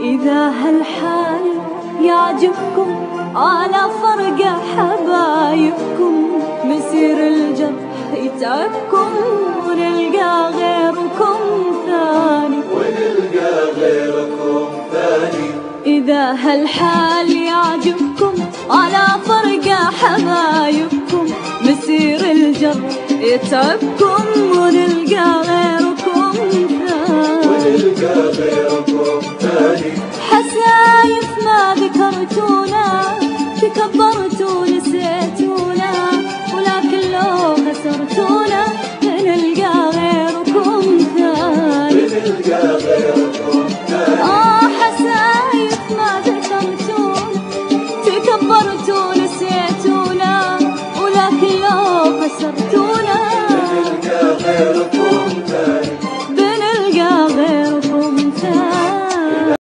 إذا هالحال يعجبكم على فرقة حبايبكم. مسير الجرح يتعبكم ونلقى غيركم ثاني. ونلقى غيركم ثاني. إذا هالحال يعجبكم على فرقة حبايبكم. مسير الجرح يتعبكم ونلقى غيركم ثاني. ونلقى غيركم انتي كبرتوا نسيتونا ولكن لو خسرتونا بنلقى غيركم ثاني. بنلقى غيركم ثاني آه حسايف ما ذكرتونا تكبرتوا نسيتونا ولكن لو خسرتونا. بنلقى غيركم